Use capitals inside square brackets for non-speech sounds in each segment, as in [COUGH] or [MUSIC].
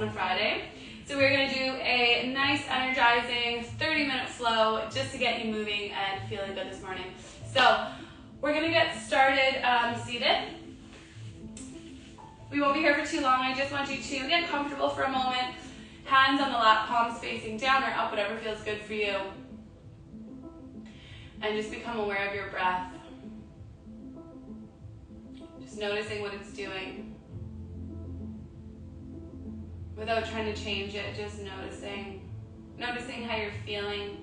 on Friday. So we're gonna do a nice, energizing 30 minute flow just to get you moving and feeling good this morning. So we're gonna get started um, seated. We won't be here for too long. I just want you to get comfortable for a moment. Hands on the lap, palms facing down or up, whatever feels good for you. And just become aware of your breath. Just noticing what it's doing. Without trying to change it, just noticing. Noticing how you're feeling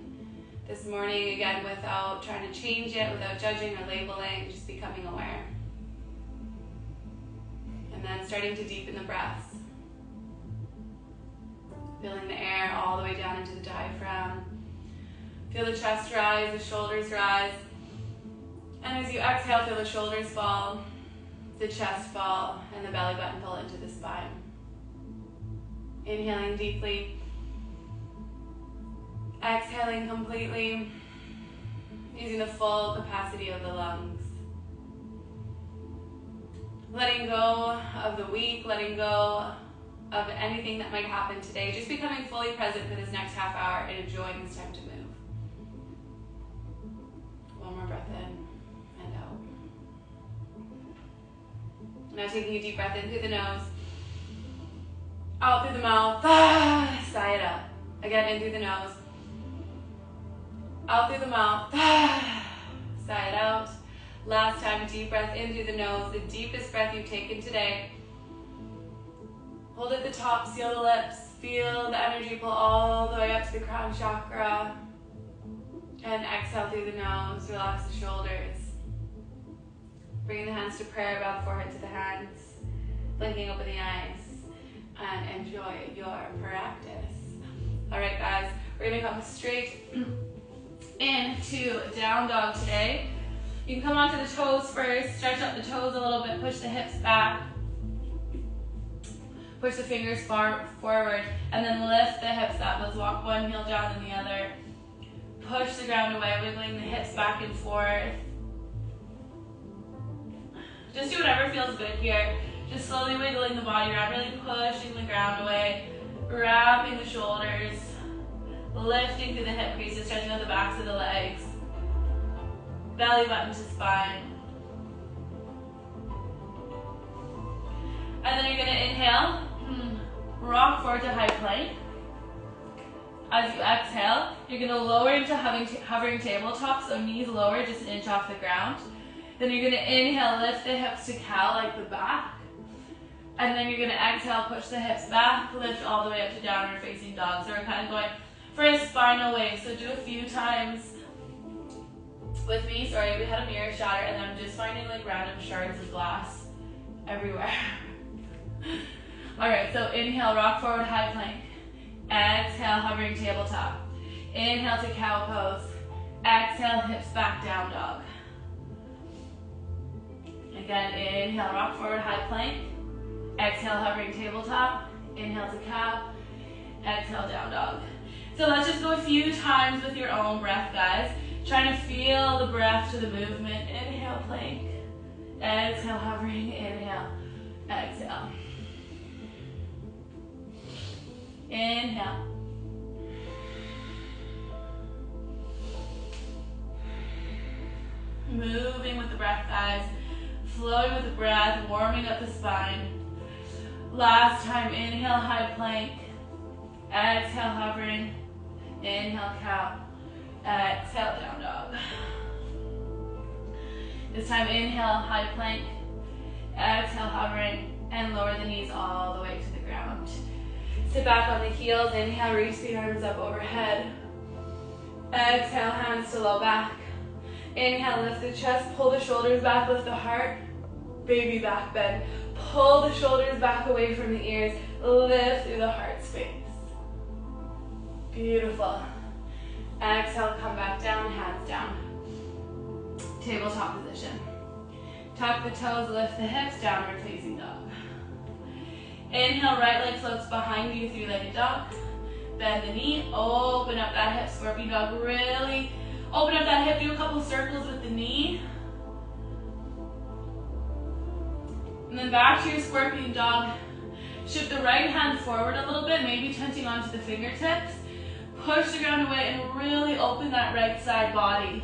this morning, again, without trying to change it, without judging or labeling, just becoming aware. And then starting to deepen the breaths. Feeling the air all the way down into the diaphragm. Feel the chest rise, the shoulders rise. And as you exhale, feel the shoulders fall, the chest fall, and the belly button pull into the spine. Inhaling deeply. Exhaling completely, using the full capacity of the lungs. Letting go of the week, letting go of anything that might happen today, just becoming fully present for this next half hour and enjoying this time to move. One more breath in and out. Now taking a deep breath in through the nose, out through the mouth, [SIGHS] sigh it up. Again, in through the nose, out through the mouth, [SIGHS] sigh it out. Last time, deep breath in through the nose, the deepest breath you've taken today. Hold at the top, seal the lips, feel the energy pull all the way up to the crown chakra. And exhale through the nose, relax the shoulders. Bringing the hands to prayer, bow the forehead to the hands, blinking open the eyes, and enjoy your practice. All right, guys, we're gonna come straight [CLEARS THROAT] into down dog today. You can come onto the toes first, stretch up the toes a little bit, push the hips back, push the fingers far forward, and then lift the hips up. Let's walk one heel down and the other. Push the ground away, wiggling the hips back and forth. Just do whatever feels good here. Just slowly wiggling the body around, really pushing the ground away, wrapping the shoulders, lifting through the hip creases, stretching out the backs of the legs. Belly button to spine. And then you're gonna inhale, hmm, rock forward to high plank. As you exhale, you're gonna lower into hovering tabletop, so knees lower, just an inch off the ground. Then you're gonna inhale, lift the hips to cow like the back. And then you're gonna exhale, push the hips back, lift all the way up to downward facing dog. So we're kind of going for a spinal wave. So do a few times with me. Sorry, we had a mirror shatter and I'm just finding like random shards of glass everywhere. [LAUGHS] all right, so inhale, rock forward, high plank. Exhale, hovering tabletop. Inhale to cow pose. Exhale, hips back, down dog. Again, inhale, rock forward, high plank. Exhale, hovering tabletop. Inhale to cow. Exhale, down dog. So let's just go a few times with your own breath, guys. Trying to feel the breath to the movement. Inhale, plank. Exhale, hovering. Inhale. Exhale. Inhale. Moving with the breath, guys. Flowing with the breath, warming up the spine. Last time, inhale, high plank. Exhale, hovering. Inhale, cow. Exhale, down dog. This time, inhale, high plank. Exhale, hovering. And lower the knees all the way to the ground. Sit back on the heels. Inhale, reach the arms up overhead. Exhale, hands to low back. Inhale, lift the chest, pull the shoulders back, lift the heart. Baby back bend. Pull the shoulders back away from the ears. Lift through the heart space. Beautiful. Exhale, come back down, hands down. Tabletop position. Tuck the toes, lift the hips, downward facing dog. Inhale, right leg floats behind you, three-legged dog. Bend the knee, open up that hip, scorpion dog. Really open up that hip, do a couple circles with the knee. And then back to your scorpion dog. Shift the right hand forward a little bit, maybe touching onto the fingertips. Push the ground away and really open that right side body.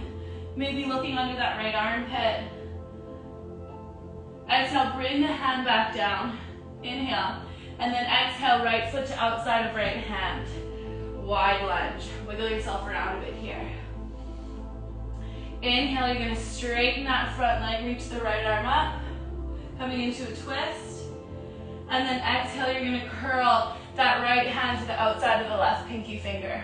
Maybe looking under that right armpit. Exhale, bring the hand back down. Inhale. And then exhale, right foot to outside of right hand. Wide lunge. Wiggle yourself around a bit here. Inhale, you're gonna straighten that front leg, reach the right arm up. Coming into a twist. And then exhale, you're gonna curl that right hand to the outside of the left pinky finger.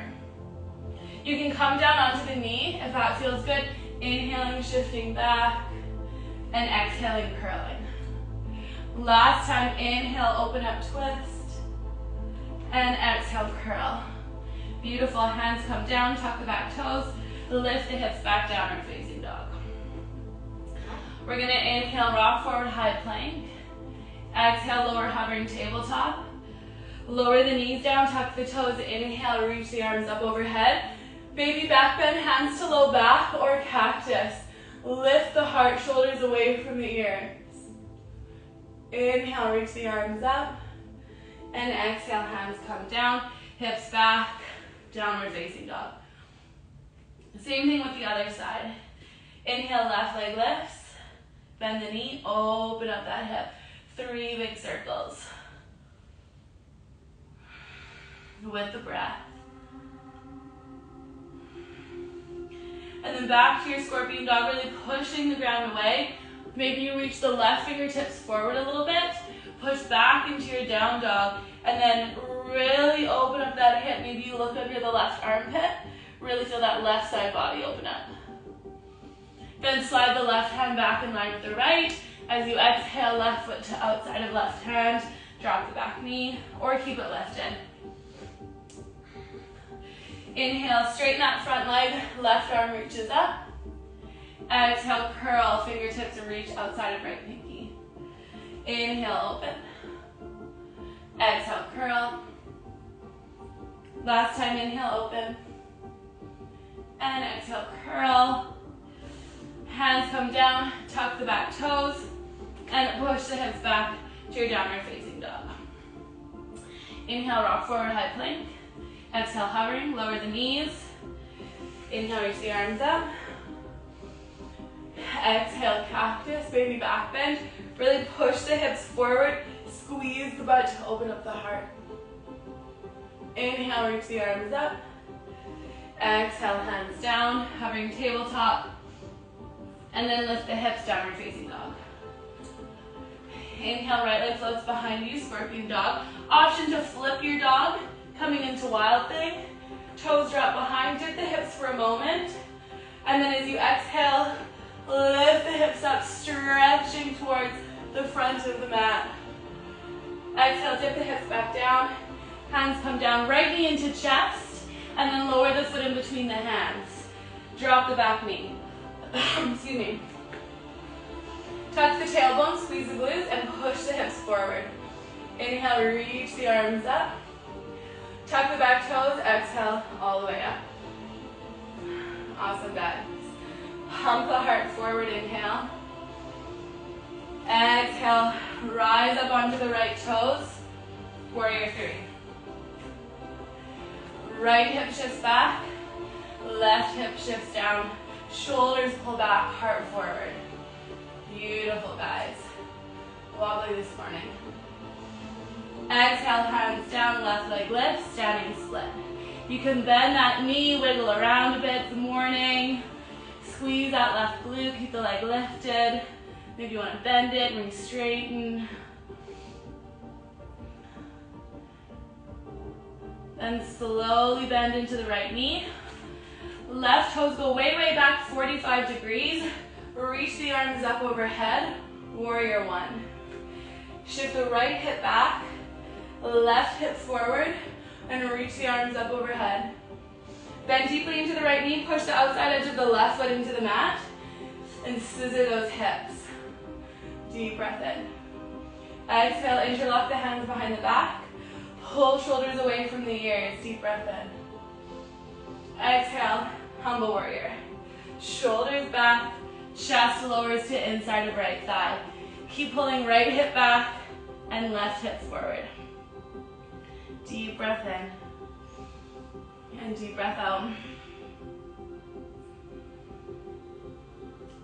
You can come down onto the knee if that feels good. Inhaling, shifting back, and exhaling, curling. Last time, inhale, open up, twist, and exhale, curl. Beautiful, hands come down, tuck the back toes, lift the hips back, downward facing dog. We're gonna inhale, rock forward, high plank. Exhale, lower hovering tabletop. Lower the knees down, tuck the toes, inhale, reach the arms up overhead. Baby back bend, hands to low back or cactus. Lift the heart, shoulders away from the ears. Inhale, reach the arms up. And exhale, hands come down, hips back, downward facing dog. Same thing with the other side. Inhale, left leg lifts. Bend the knee, open up that hip. Three big circles. With the breath. And then back to your scorpion dog, really pushing the ground away. Maybe you reach the left fingertips forward a little bit. Push back into your down dog. And then really open up that hip. Maybe you look up under the left armpit. Really feel that left side body open up. Then slide the left hand back in line with the right. As you exhale, left foot to outside of left hand. Drop the back knee or keep it lifted. Inhale, straighten that front leg, left arm reaches up. Exhale, curl, fingertips and reach outside of right pinky. Inhale, open. Exhale, curl. Last time, inhale, open. And exhale, curl. Hands come down, tuck the back toes, and push the hips back to your downward facing dog. Inhale, rock forward, high plank. Exhale, hovering, lower the knees. Inhale, reach the arms up. Exhale, cactus, baby back bend. Really push the hips forward, squeeze the butt to open up the heart. Inhale, reach the arms up. Exhale, hands down, hovering tabletop. And then lift the hips downward facing dog. Inhale, right leg floats behind you, scorpion dog. Option to flip your dog, coming into wild thing. Toes drop behind, dip the hips for a moment. And then as you exhale, lift the hips up, stretching towards the front of the mat. Exhale, dip the hips back down. Hands come down, right knee into chest and then lower the foot in between the hands. Drop the back knee. [LAUGHS] Excuse me. Tuck the tailbone, squeeze the glutes, and push the hips forward. Inhale, reach the arms up. Tuck the back toes, exhale, all the way up. Awesome, guys. Hump the heart forward, inhale. Exhale, rise up onto the right toes. Warrior three. Right hip shifts back, left hip shifts down, shoulders pull back, heart forward. Beautiful, guys. Wobbly this morning. Exhale, hands down, left leg lifts, standing split. You can bend that knee, wiggle around a bit this morning. Squeeze that left glute, keep the leg lifted. Maybe you want to bend it, re-straighten. Then slowly bend into the right knee. Left toes go way, way back 45 degrees. Reach the arms up overhead. Warrior one. Shift the right hip back, left hip forward, and reach the arms up overhead. Bend deeply into the right knee, push the outside edge of the left foot into the mat, and scissor those hips. Deep breath in. Exhale, interlock the hands behind the back. Pull shoulders away from the ears. Deep breath in. Exhale, humble warrior. Shoulders back, chest lowers to inside of right thigh. Keep pulling right hip back and left hip forward. Deep breath in. And deep breath out.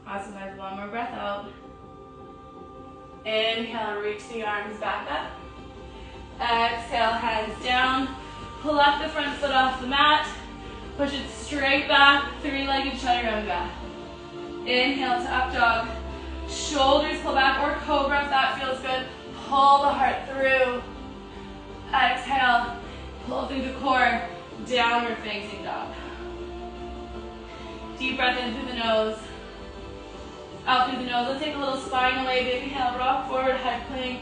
Awesome, guys. One more breath out. Inhale, reach the arms back up. Exhale, hands down. Pull up the front foot off the mat. Push it straight back, three-legged chaturanga. Inhale to up dog. Shoulders pull back or cobra if that feels good. Pull the heart through. Exhale, pull through the core. Downward facing dog. Deep breath in through the nose. Out through the nose. Let's take a little spine wave. Inhale, rock forward, high plank.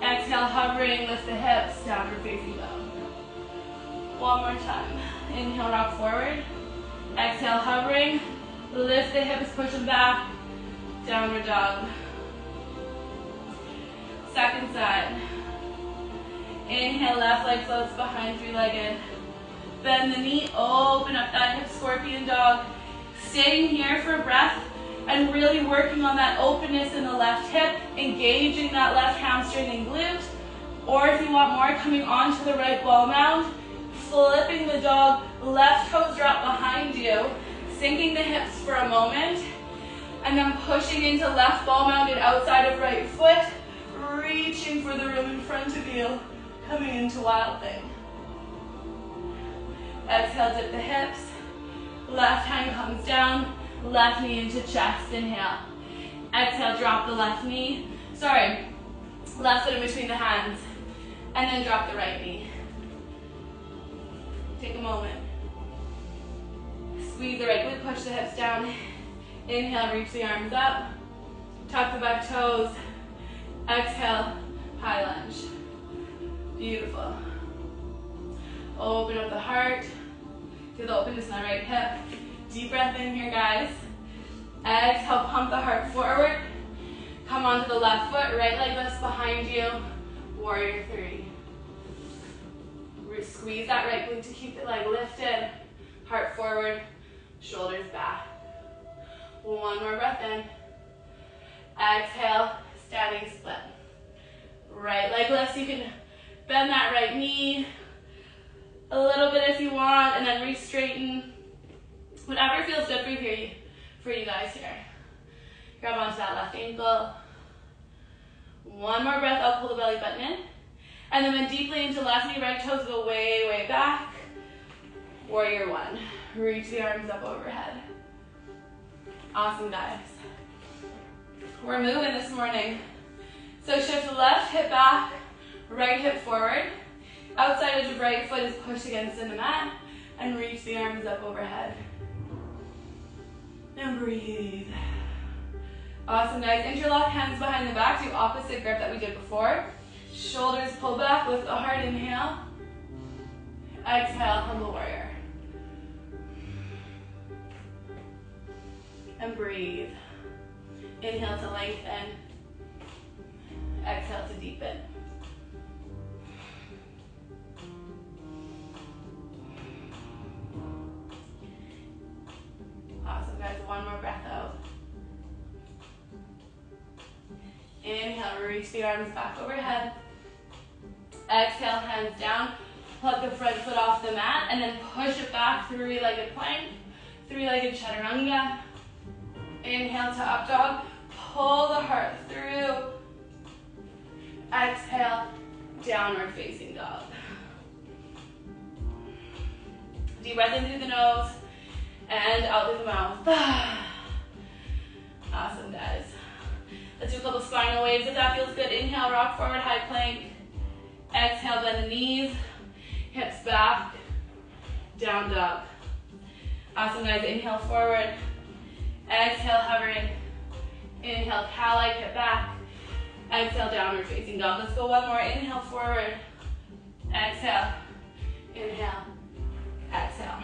Exhale, hovering, lift the hips, downward facing dog. One more time. Inhale, rock forward. Exhale, hovering. Lift the hips, push them back. Downward dog. Second side. Inhale, left leg floats behind three-legged. Bend the knee, open up that hip, scorpion dog. Staying here for breath and really working on that openness in the left hip, engaging that left hamstring and glute. Or if you want more, coming onto the right ball mound, flipping the dog, left toes drop behind you, sinking the hips for a moment, and then pushing into left ball mounted outside of right foot, reaching for the room in front of you, coming into wild thing. Exhale, dip the hips, left hand comes down, left knee into chest, inhale. Exhale, drop the left knee, sorry, left foot in between the hands, and then drop the right knee. Take a moment. Squeeze the right glute, push the hips down. Inhale, reach the arms up. Tuck the back toes. Exhale, high lunge. Beautiful. Open up the heart. Feel the openness in the right hip. Deep breath in here, guys. Exhale, pump the heart forward. Come onto the left foot, right leg lifts behind you. Warrior three. Squeeze that right glute to keep the leg lifted. Heart forward, shoulders back. One more breath in. Exhale, standing split. Right leg lifts. You can bend that right knee a little bit if you want, and then re-straighten. Whatever feels good for you, for you guys here. Grab onto that left ankle. One more breath up, pull the belly button in. And then bend deeply into left knee, right toes go way, way back. Warrior one. Reach the arms up overhead. Awesome, guys. We're moving this morning. So shift left hip back, right hip forward. Outside of right foot is pushed against in the mat. And reach the arms up overhead. And breathe. Awesome, guys. Interlock hands behind the back. Do opposite grip that we did before. Shoulders pull back, with a hard inhale. Exhale, humble warrior. And breathe. Inhale to lengthen. Exhale to deepen. Awesome, guys. One more breath out. Inhale, reach the arms back overhead. Exhale, hands down. Plug the front foot off the mat and then push it back, three-legged plank, three-legged chaturanga. Inhale to up dog. Pull the heart through. Exhale, downward facing dog. Deep breath in through the nose and out through the mouth. [SIGHS] Awesome, guys. Let's do a couple spinal waves. If that feels good, inhale, rock forward, high plank. Exhale, bend the knees, hips back, down dog. Awesome, guys. Inhale forward. Exhale, hovering. Inhale, cow-like, hip back. Exhale, downward facing dog. Let's go one more. Inhale forward. Exhale. Inhale. Exhale.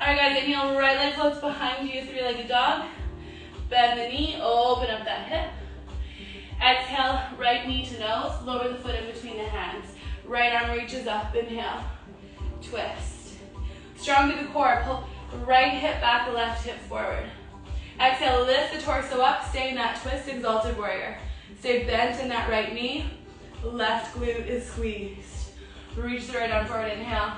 All right, guys. Inhale, right leg floats behind you, three-legged dog. Bend the knee, open up that hip. Exhale, right knee to nose, lower the foot in between the hands. Right arm reaches up, inhale, twist. Strong to the core, pull right hip back, left hip forward. Exhale, lift the torso up, stay in that twist, exalted warrior. Stay bent in that right knee, Left glute is squeezed. Reach the right arm forward, inhale.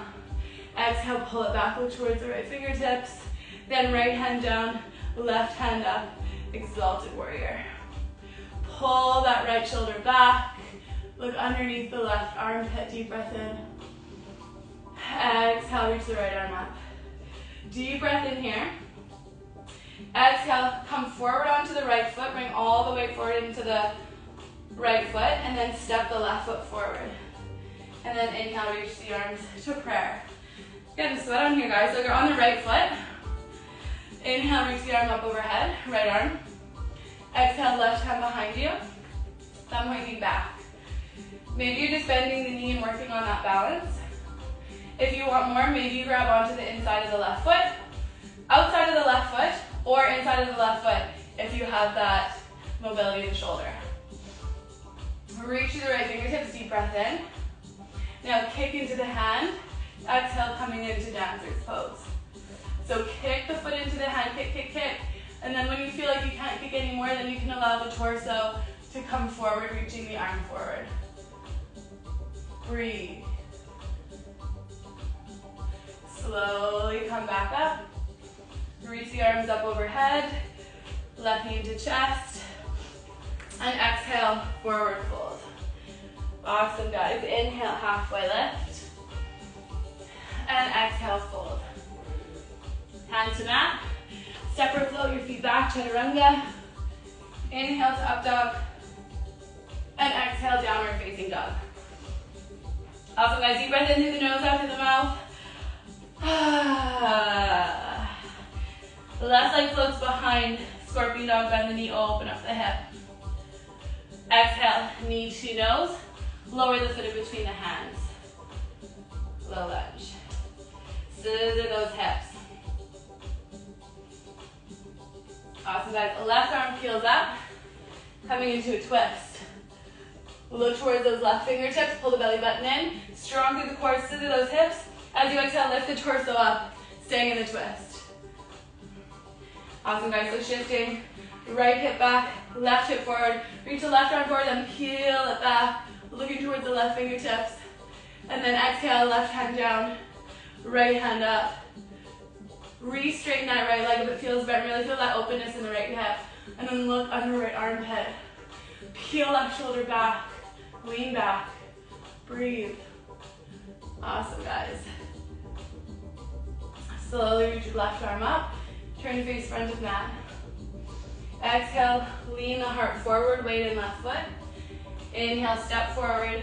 Exhale, pull it back, look towards the right fingertips. Then right hand down, left hand up, exalted warrior. Pull that right shoulder back. Look underneath the left armpit, deep breath in. Exhale, reach the right arm up. Deep breath in here. Exhale, come forward onto the right foot, bring all the way forward into the right foot, and then step the left foot forward. And then inhale, reach the arms to prayer. Get a sweat on here, guys. So you're on the right foot. Inhale, reach the arm up overhead, right arm. Exhale, left hand behind you. Thumb pointing back. Maybe you're just bending the knee and working on that balance. If you want more, maybe grab onto the inside of the left foot, outside of the left foot, or inside of the left foot if you have that mobility in the shoulder. Reach to the right fingertips, deep breath in. Now kick into the hand, exhale coming into dancer's pose. So kick the foot into the hand, kick, kick, kick. And then when you feel like you can't kick anymore, then you can allow the torso to come forward, reaching the arm forward. Breathe. Slowly come back up. Reach the arms up overhead. Left knee to chest. And exhale, forward fold. Awesome, guys. Inhale, halfway lift. And exhale, fold. Hands to mat. Separate flow your feet back, chaturanga. Inhale to up dog. And exhale, downward facing dog. Awesome, guys. Deep breath in through the nose, out through the mouth. the left leg floats behind. Scorpion dog, bend the knee, open up the hip. Exhale, knee to nose. Lower the foot in between the hands. Low lunge. Scissor those hips. Awesome, guys. Left arm peels up, coming into a twist. Look towards those left fingertips, pull the belly button in. Strong through the core, scissor those hips. As you exhale, lift the torso up, staying in the twist. Awesome, guys. So shifting, right hip back, left hip forward. Reach the left arm forward, then peel it back, looking towards the left fingertips. And then exhale, left hand down, right hand up. Re-straighten that right leg if it feels better. Really feel that openness in the right hip. And then look under right armpit. Peel left shoulder back. Lean back. Breathe. Awesome, guys. Slowly reach your left arm up. Turn to face front of mat. Exhale, lean the heart forward, weight in left foot. Inhale, step forward,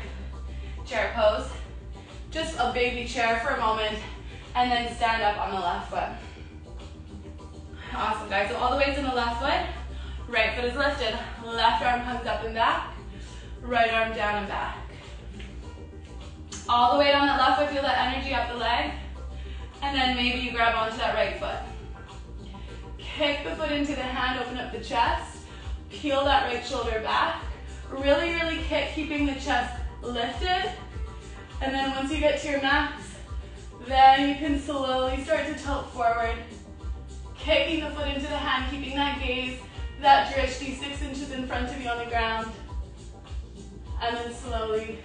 chair pose. Just a baby chair for a moment, and then stand up on the left foot. Awesome, guys. So all the weights in the left foot. Right foot is lifted. Left arm comes up and back. Right arm down and back. All the weight on that left foot, feel that energy up the leg. And then maybe you grab onto that right foot. Kick the foot into the hand, open up the chest. Peel that right shoulder back. Really, really kick, keeping the chest lifted. And then once you get to your max, then you can slowly start to tilt forward Kicking the foot into the hand, keeping that gaze, that drishti six inches in front of you on the ground. And then slowly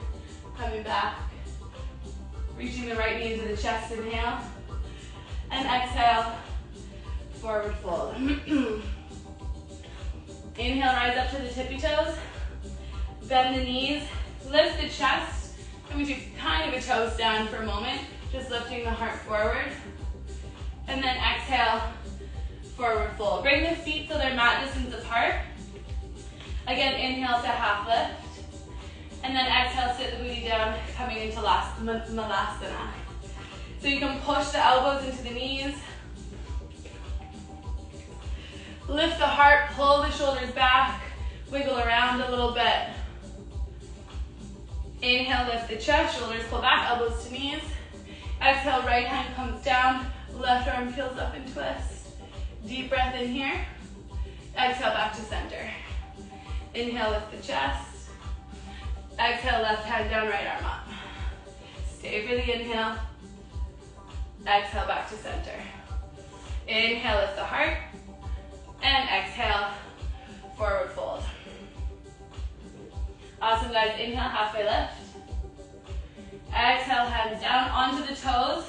coming back. Reaching the right knee into the chest, inhale. And exhale, forward fold. [CLEARS THROAT] Inhale, rise up to the tippy toes. Bend the knees, lift the chest. And we do kind of a toes down for a moment, just lifting the heart forward. And then exhale, forward fold. Bring the feet so they're mat distance apart. Again, inhale to half lift. And then exhale, sit the booty down, coming into last, Malasana. So you can push the elbows into the knees. Lift the heart, pull the shoulders back, wiggle around a little bit. Inhale, lift the chest, shoulders pull back, elbows to knees. Exhale, right hand comes down, left arm peels up and twists. Deep breath in here. Exhale back to center. Inhale, lift the chest. Exhale, left hand down, right arm up. Stay for the inhale. Exhale back to center. Inhale, lift the heart. And exhale, forward fold. Awesome, guys. Inhale, halfway lift. Exhale, hands down onto the toes.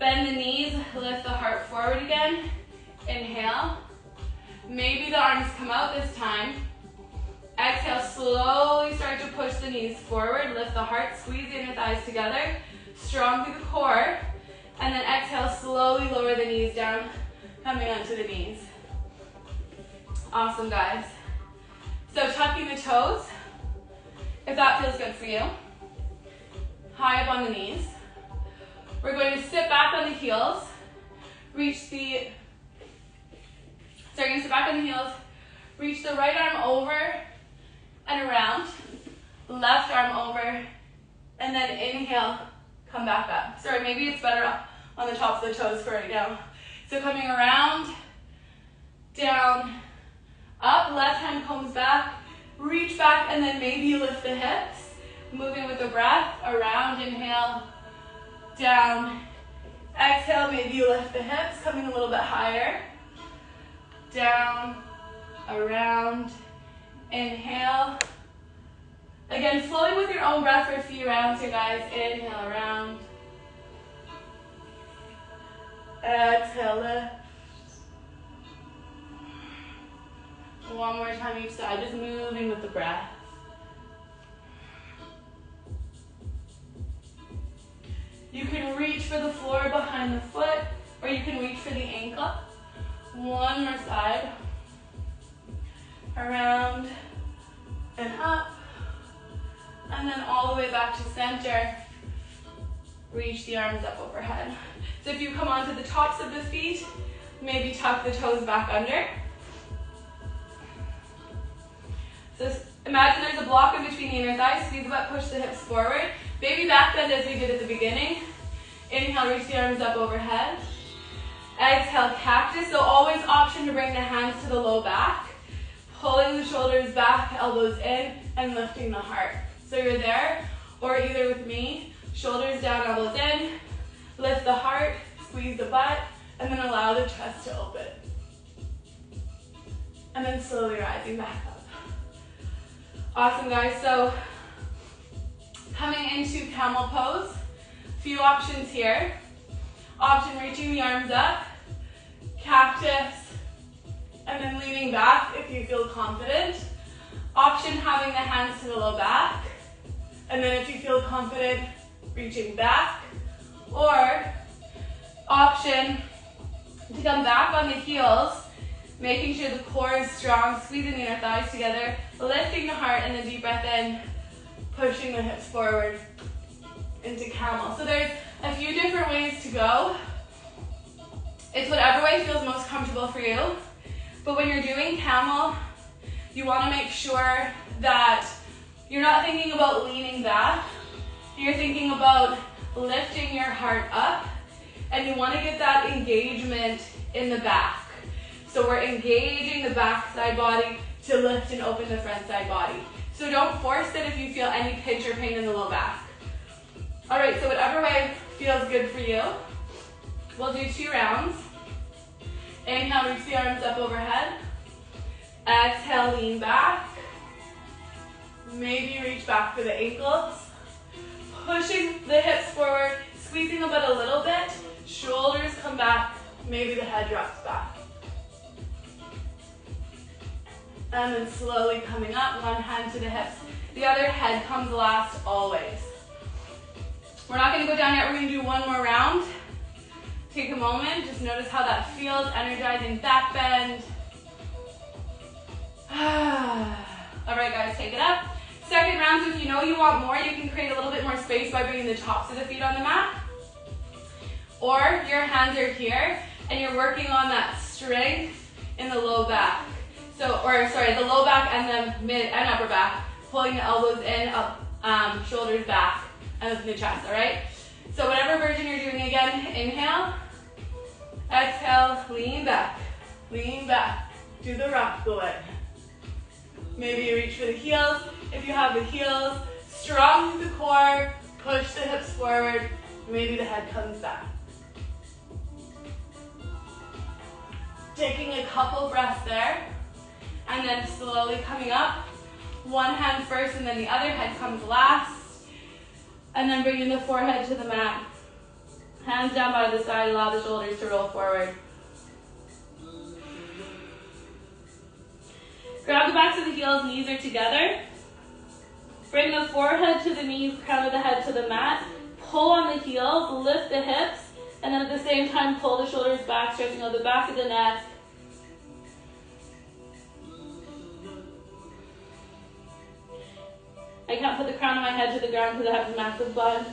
Bend the knees, lift the heart forward again. Inhale. Maybe the arms come out this time. Exhale, slowly start to push the knees forward. Lift the heart, squeeze the inner thighs together. Strong through the core. And then exhale, slowly lower the knees down, coming onto the knees. Awesome, guys. So tucking the toes, if that feels good for you. High up on the knees. We're going to sit back on the heels, reach the, so you're to sit back on the heels, reach the right arm over and around, left arm over, and then inhale, come back up. Sorry, maybe it's better on the tops of the toes for right now. So coming around, down, up, left hand comes back, reach back, and then maybe lift the hips. Moving with the breath, around, inhale, down, exhale, maybe you lift the hips, coming a little bit higher, down, around, inhale. Again, flowing with your own breath for a few rounds here, guys. Inhale, around. Exhale, lift. One more time each side, just moving with the breath. You can reach for the floor behind the foot, or you can reach for the ankle. One more side. Around and up. And then all the way back to center. Reach the arms up overhead. So if you come onto the tops of the feet, maybe tuck the toes back under. So imagine there's a block in between the inner thighs. Squeeze the butt, push the hips forward. Baby back bend as we did at the beginning. Inhale, reach the arms up overhead. Exhale, cactus. So always option to bring the hands to the low back. Pulling the shoulders back, elbows in, and lifting the heart. So you're there, or either with me, shoulders down, elbows in, lift the heart, squeeze the butt, and then allow the chest to open. And then slowly rising back up. Awesome, guys. So coming into camel pose, few options here. Option reaching the arms up, cactus, and then leaning back if you feel confident. Option having the hands to the low back, and then if you feel confident, reaching back. Or option to come back on the heels, making sure the core is strong, squeezing the inner thighs together, lifting the heart, and then deep breath in, pushing the hips forward into camel. So there's a few different ways to go. It's whatever way feels most comfortable for you. But when you're doing camel, you want to make sure that you're not thinking about leaning back. You're thinking about lifting your heart up. And you want to get that engagement in the back. So we're engaging the back side body to lift and open the front side body. So don't force it if you feel any pinch or pain in the low back. All right, so whatever way feels good for you. We'll do two rounds. Inhale, reach the arms up overhead. Exhale, lean back. Maybe reach back for the ankles. Pushing the hips forward, squeezing the butt a little bit. Shoulders come back, maybe the head drops back. And then slowly coming up, one hand to the hips. The other head comes last always. We're not gonna go down yet, we're gonna do one more round. Take a moment, just notice how that feels, energizing back bend. [SIGHS] All right guys, take it up. Second round, if you know you want more, you can create a little bit more space by bringing the tops of the feet on the mat. Or your hands are here, and you're working on that strength in the low back. So, or sorry, the low back and the mid and upper back. Pulling the elbows in, up, um, shoulders back and the chest, all right? So whatever version you're doing again, inhale, exhale, lean back, lean back, do the rock leg. Maybe you reach for the heels. If you have the heels, strong through the core, push the hips forward, maybe the head comes back. Taking a couple breaths there, and then slowly coming up. one hand first and then the other head comes last. And then bringing the forehead to the mat. Hands down by the side, allow the shoulders to roll forward. Grab the backs of the heels, knees are together. Bring the forehead to the knees, crown of the head to the mat. Pull on the heels, lift the hips, and then at the same time pull the shoulders back, stretching out the back of the neck. I can't put the crown of my head to the ground because I have a massive bun.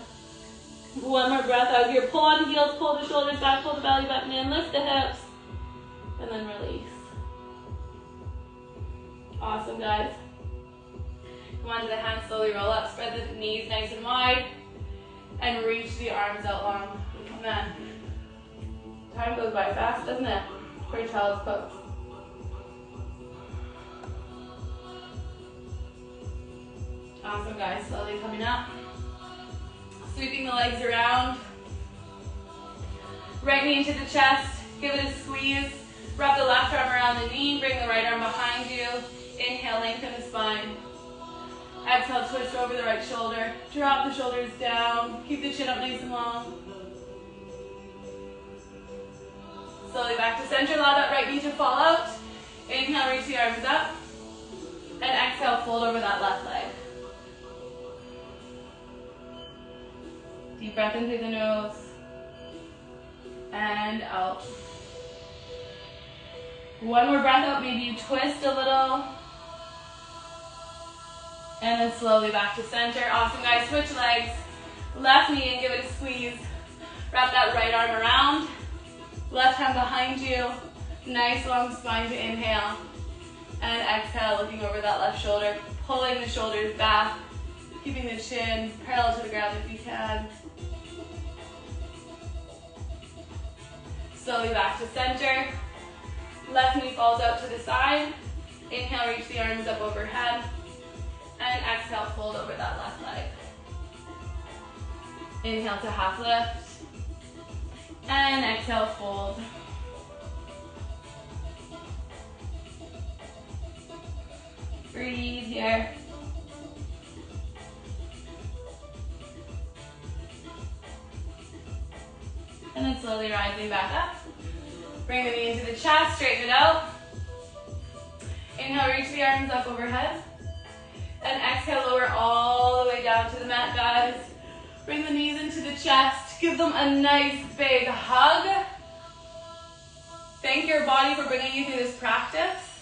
One more breath out here. Pull on the heels, pull the shoulders back, pull the belly button in, lift the hips, and then release. Awesome, guys. Come onto the hands, slowly roll up, spread the knees nice and wide, and reach the arms out long. Man, time goes by fast, doesn't it? For child's pose. Awesome, guys. Slowly coming up. Sweeping the legs around. Right knee into the chest. Give it a squeeze. Wrap the left arm around the knee. Bring the right arm behind you. Inhale, lengthen the spine. Exhale, twist over the right shoulder. Drop the shoulders down. Keep the chin up nice and long. Slowly back to center. Allow that right knee to fall out. Inhale, reach the arms up. And exhale, fold over that left leg. Deep breath in through the nose. And out. One more breath out. Maybe you twist a little. And then slowly back to center. Awesome, guys. Switch legs. Left knee and give it a squeeze. Wrap that right arm around. Left hand behind you. Nice long spine to inhale. And exhale, looking over that left shoulder. Pulling the shoulders back. Keeping the chin parallel to the ground if you can. Slowly back to center. Left knee falls out to the side. Inhale, reach the arms up overhead. And exhale, fold over that left leg. Inhale to half lift. And exhale, fold. Breathe here. And then slowly rising back up. Bring the knee into the chest, straighten it out. Inhale, reach the arms up overhead. And exhale, lower all the way down to the mat, guys. Bring the knees into the chest. Give them a nice big hug. Thank your body for bringing you through this practice.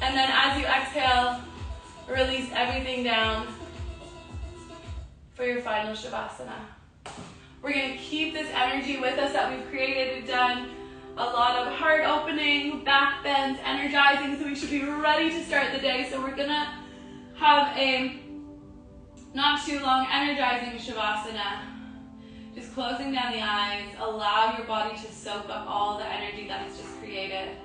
And then as you exhale, release everything down for your final Shavasana. We're gonna keep this energy with us that we've created. We've done a lot of heart opening, back bends, energizing, so we should be ready to start the day. So we're gonna have a not too long energizing Shavasana. Just closing down the eyes, allow your body to soak up all the energy that is just created.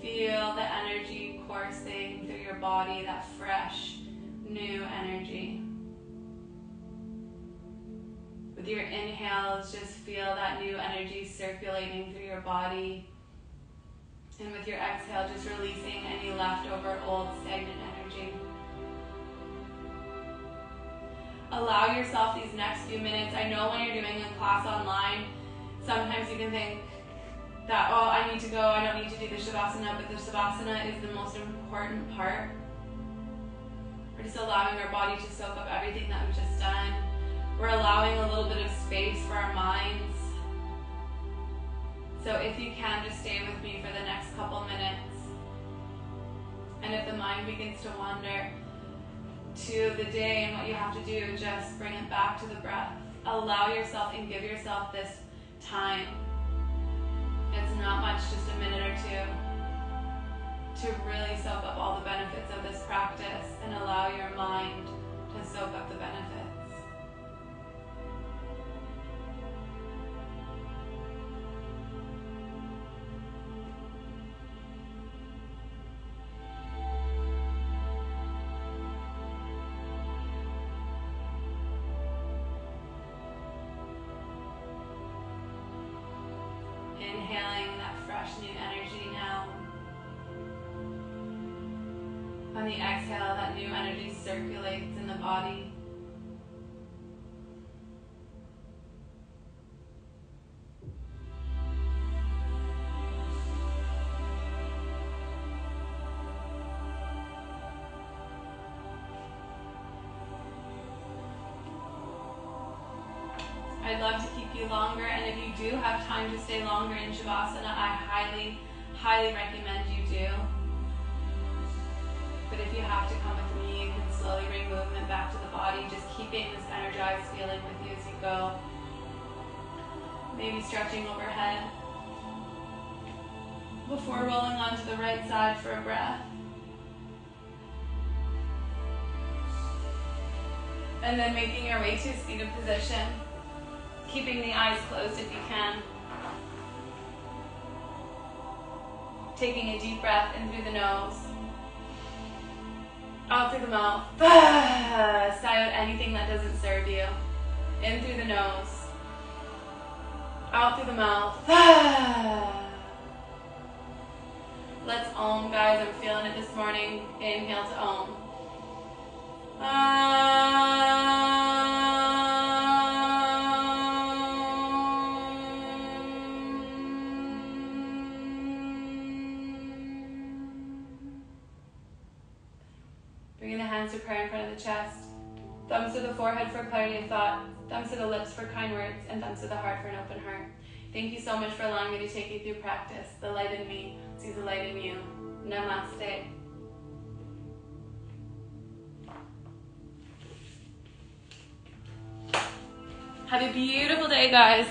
Feel the energy coursing through your body, that fresh, new energy. With your inhales, just feel that new energy circulating through your body. And with your exhale, just releasing any leftover old stagnant energy. Allow yourself these next few minutes. I know when you're doing a class online, sometimes you can think, that, oh, I need to go, I don't need to do the Shavasana, but the Shavasana is the most important part. We're just allowing our body to soak up everything that we've just done. We're allowing a little bit of space for our minds. So if you can, just stay with me for the next couple minutes. And if the mind begins to wander to the day and what you have to do, just bring it back to the breath. Allow yourself and give yourself this time it's not much, just a minute or two, to really soak up all the benefits of this practice and allow your mind to soak up the benefits. Inhaling that fresh new energy now. On the exhale, that new energy circulates in the body. I'd love to you longer, and if you do have time to stay longer in Shavasana, I highly, highly recommend you do. But if you have to come with me, you can slowly bring movement back to the body, just keeping this energized feeling with you as you go. Maybe stretching overhead before rolling onto the right side for a breath. And then making your way to a seated position keeping the eyes closed if you can. Taking a deep breath in through the nose, out through the mouth. [SIGHS] Sigh out anything that doesn't serve you. In through the nose, out through the mouth. [SIGHS] Let's om, guys. I'm feeling it this morning. Inhale to om. hands forehead for clarity of thought. Thumbs to the lips for kind words. And thumbs to the heart for an open heart. Thank you so much for allowing me to take you through practice. The light in me sees the light in you. Namaste. Have a beautiful day, guys.